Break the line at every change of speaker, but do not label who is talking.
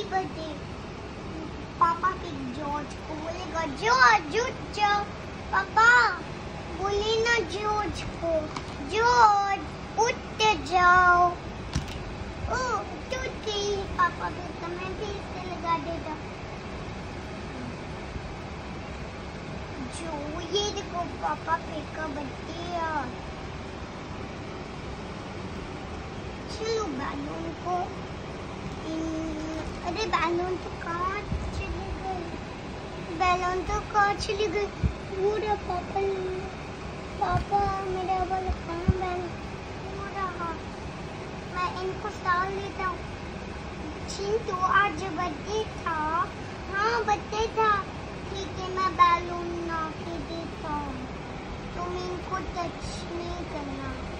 Happy birthday पापा के George को बोलेगा जॉर्ज उठ पापा, बोले ना जॉर्ज को जॉर्ज उठ जाओ। ओ टूट पापा फिर तो मैं भी इसे लगा देता। जो, ये देखो, पापा पे का बर्थडे चलो बैलून को अरे बैलून तो कहाँ चली गई। बैलून तो कहाँ चली गई। पूरा पापा पापा मेरा वाला कहाँ बैलून हो रहा मैं इनको डाल देता हूँ। चिंटू आज बर्थडे था। हाँ बर्थडे था। ठीक है, मैं बैलून ना के देता हूँ। तुम इनको टच नहीं करना।